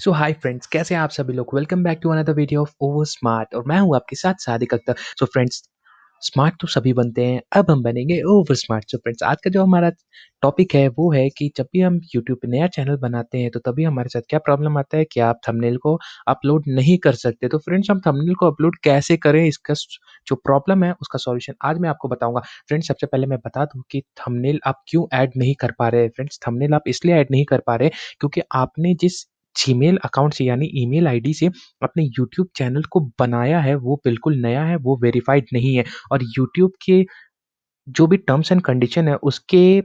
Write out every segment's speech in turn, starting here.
सो hi friends कैसे हैं आप सभी लोग? Welcome back to another video of over smart और मैं हूँ आपके साथ Sadiq Akhtar so friends smart तो सभी बनते हैं, अब हम बनेंगे ओवर स्मार्ट सो फ्रेंड्स आज का जो हमारा टॉपिक है, वो है कि जब भी हम यूट्यूब पे नया चैनल बनाते हैं तो तभी हमारे साथ क्या प्रॉब्लम आता है कि आप थंबनेल को अपलोड नहीं कर सकते। तो फ्रेंड्स हम थंबनेल को अपलोड कैसे करें? इसका जो प्रॉब्लम है, उसका सॉल्यूशन आज मैं आपको बताऊँगा। फ्रेंड्स सबसे पहले मैं बता दूँ कि थंबनेल आप क्यों ऐड नहीं कर पा रहे फ्रेंड्स थंबनेल आप इसलिए ऐड नहीं कर पा रहे क्योंकि आपने जिस जीमेल अकाउंट से यानी ईमेल आईडी से अपने यूट्यूब चैनल को बनाया है, वो बिल्कुल नया है, वो वेरीफाइड नहीं है और यूट्यूब के जो भी टर्म्स एंड कंडीशन है, उसके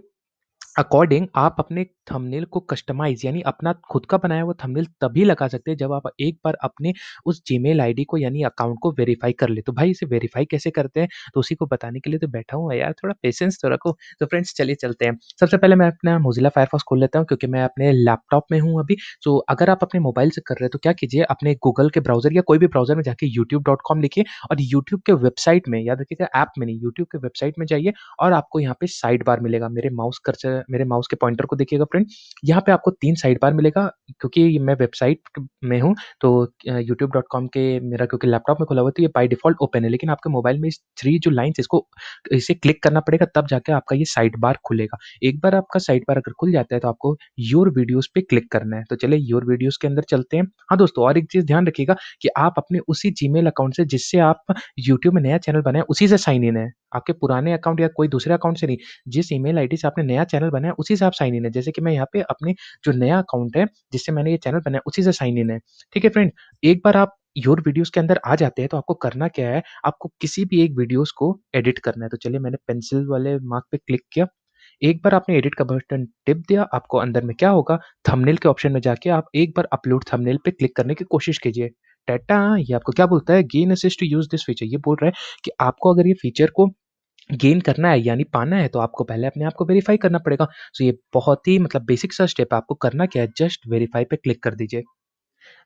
अकॉर्डिंग आप अपने थंबनेल को कस्टमाइज़ यानी अपना खुद का बनाया हुआ थंबनेल तभी लगा सकते हैं जब आप एक बार अपने उस जीमेल आईडी को, यानी अकाउंट को वेरीफाई कर ले। तो भाई इसे वेरीफाई कैसे करते हैं? तो उसी को बताने के लिए तो बैठा हूँ यार, थोड़ा पेशेंस तो रखो। तो फ्रेंड्स चलिए चलते हैं। सबसे पहले मैं अपना मोजिला फायरफॉक्स खोल लेता हूँ, क्योंकि मैं अपने लैपटॉप में हूँ अभी। तो अगर आप अपने मोबाइल से कर रहे हैं तो क्या कीजिए, अपने गूगल के ब्राउज़र या कोई भी ब्राउज़र में जाके यूट्यूब लिखिए और यूट्यूब के वेबसाइट में, याद रखिएगा ऐप में नहीं यूट्यूब के वेबसाइट में जाइए और आपको यहाँ पे साइड बार मिलेगा। मेरे माउस कर्सर मेरे माउस के पॉइंटर को देखिएगा फ्रेंड यहाँ पे आपको तीन साइड बार मिलेगा। क्योंकि मैं वेबसाइट में हूँ तो यूट्यूब डॉट कॉम के मेरा क्योंकि लैपटॉप में खुला हुआ तो ये बाई डिफ़ॉल्ट ओपन है, लेकिन आपके मोबाइल में इस थ्री जो लाइन्स इसको, इसे क्लिक करना पड़ेगा, तब जाके आपका ये साइड बार खुलेगा। एक बार आपका साइड बार अगर खुल जाता है तो आपको योर वीडियोज़ पे क्लिक करना है। तो चले योर वीडियोज़ के अंदर चलते हैं। हाँ दोस्तों, और एक चीज़ ध्यान रखिएगा कि आप अपने उसी जीमेल अकाउंट से, जिससे आप यूट्यूब में नया चैनल बनाए उसी से साइन इन है। आपके पुराने अकाउंट या कोई दूसरे अकाउंट से नहीं, जिस ईमेल आईडी से आपने नया चैनल बनाया उसी से आप साइन इन है। जैसे कि मैं यहाँ पे अपने जो नया अकाउंट है जिससे मैंने ये चैनल बनाया उसी से साइन इन है। ठीक है फ्रेंड, एक बार आप योर वीडियोस के अंदर आ जाते हैं तो आपको करना क्या है, आपको किसी भी एक वीडियोस को एडिट करना है। तो चलिए मैंने पेंसिल वाले मार्क पे क्लिक किया। एक बार आपने एडिट का बटन टिप दिया, आपको अंदर में क्या होगा, थंबनेल के ऑप्शन में जाके आप एक बार अपलोड थंबनेल पे क्लिक करने की कोशिश कीजिए। टाटा! ये आपको क्या बोलता है, gain assist use this feature. ये बोल रहा है कि आपको अगर ये फीचर को गेन करना है, यानी पाना है तो आपको पहले अपने आप को वेरीफाई करना पड़ेगा। सो ये बहुत ही मतलब बेसिक सा स्टेप है, आपको करना क्या है जस्ट वेरीफाई पे क्लिक कर दीजिए।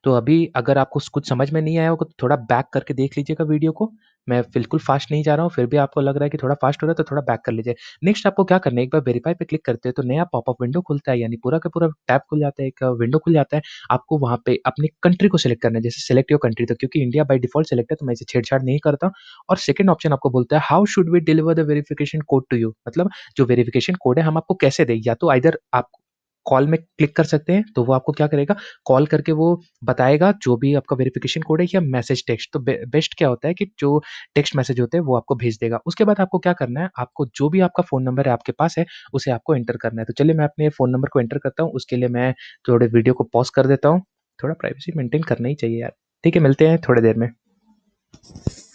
तो अभी अगर आपको कुछ समझ में नहीं आया होगा तो थोड़ा बैक करके देख लीजिएगा वीडियो को। मैं बिल्कुल फास्ट नहीं जा रहा हूँ, फिर भी आपको लग रहा है कि थोड़ा फास्ट हो रहा है तो थोड़ा बैक कर लीजिए। नेक्स्ट आपको क्या करना है? एक बार वेरीफाई पे क्लिक करते हैं तो नया पॉपअप विंडो खुलता है, यानी पूरा का पूरा टैब खुल जाता है, एक विंडो खुल जाता है। आपको वहाँ पे अपनी कंट्री को सिलेक्ट करना है, जैसे सिलेक्ट योर कंट्री तो क्योंकि इंडिया बाई डिफ़ॉल्ट सिलेक्ट है तो मैं इसे छेड़छाड़ नहीं करता और सेकंड ऑप्शन आपको बोलता है how should we deliver the verification code to you मतलब जो वेरिफिकेशन कोड है, हम आपको कैसे दें? या तो इधर आप कॉल में क्लिक कर सकते हैं तो वो आपको क्या करेगा? कॉल करके वो बताएगा जो भी आपका वेरिफिकेशन कोड है या मैसेज टेक्स्ट। तो बे, बेस्ट क्या होता है कि जो टेक्स्ट मैसेज होते हैं वो आपको भेज देगा। उसके बाद आपको क्या करना है? आपको जो भी आपका फ़ोन नंबर है आपके पास है उसे आपको एंटर करना है। तो चलिए मैं अपने फ़ोन नंबर को एंटर करता हूँ उसके लिए मैं थोड़े वीडियो को पॉज कर देता हूँ। थोड़ा प्राइवेसी मेंटेन करना ही चाहिए यार। ठीक है मिलते हैं थोड़ी देर में।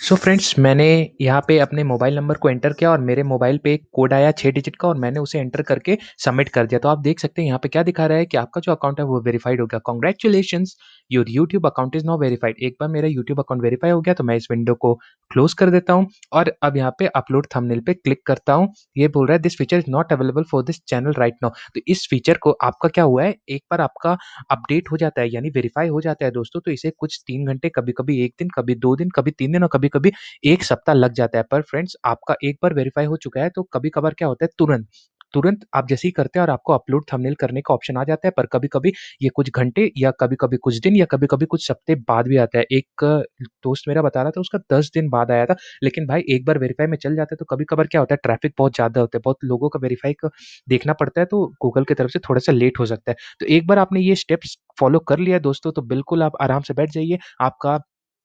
सो so फ्रेंड्स मैंने यहाँ पे अपने मोबाइल नंबर को एंटर किया और मेरे मोबाइल पे एक कोड आया छः डिजिट का और मैंने उसे एंटर करके सबमिट कर दिया। तो आप देख सकते हैं यहाँ पे क्या दिखा रहा है कि आपका जो अकाउंट है वो वेरीफाइड हो गया। Congratulation your YouTube account is not verified एक बार मेरा यूट्यूब अकाउंट वेरीफाई हो गया तो मैं इस विंडो को क्लोज कर देता हूँ और अब यहाँ पे अपलोड थंबनेल पे क्लिक करता हूँ। ये बोल रहा है this feature is not available for this channel right now तो इस फीचर को आपका क्या हुआ है? एक बार आपका अपडेट हो जाता है, यानी वेरीफाई हो जाता है दोस्तों तो इसे कुछ तीन घंटे कभी कभी एक दिन, कभी दो दिन, कभी तीन दिन और कभी कभी एक सप्ताह लग जाता है पर फ्रेंड्स आपका एक बार वेरीफाई हो चुका है तो कभी कभार क्या होता है तुरंत तुरंत आप जैसे ही करते हैं और आपको अपलोड थंबनेल करने का ऑप्शन आ जाता है पर कभी-कभी ये कुछ घंटे या कभी-कभी कुछ दिन या कभी-कभी कुछ हफ़्ते बाद भी आता है। एक दोस्त मेरा बता रहा था उसका 10 दिन बाद आया था, लेकिन भाई एक बार वेरीफाई में चल जाता है तो कभी-कभार क्या होता है ट्रैफ़िक बहुत ज़्यादा होता है, बहुत लोगों का वेरीफाई देखना पड़ता है तो गूगल की तरफ़ से थोड़ा-सा लेट हो सकता है। तो एक बार आपने ये स्टेप्स फॉलो कर लिया दोस्तों तो बिल्कुल आप आराम से बैठ जाइए, आपका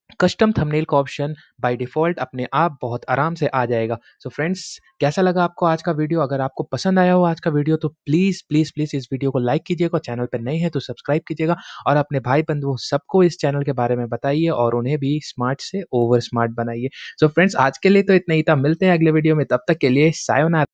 कस्टम थंबनेल का ऑप्शन बाय डिफ़ॉल्ट अपने आप बहुत आराम से आ जाएगा। सो so फ्रेंड्स कैसा लगा आपको आज का वीडियो? अगर आपको पसंद आया हो आज का वीडियो तो प्लीज़, प्लीज़, प्लीज़ इस वीडियो को लाइक कीजिएगा, चैनल पर नए हैं तो सब्सक्राइब कीजिएगा और अपने भाई-बंधुओं सबको इस चैनल के बारे में बताइए और उन्हें भी स्मार्ट से ओवर स्मार्ट बनाइए। सो फ्रेंड्स आज के लिए तो इतना ही था, मिलते हैं अगले वीडियो में तब तक के लिए सायोनारा।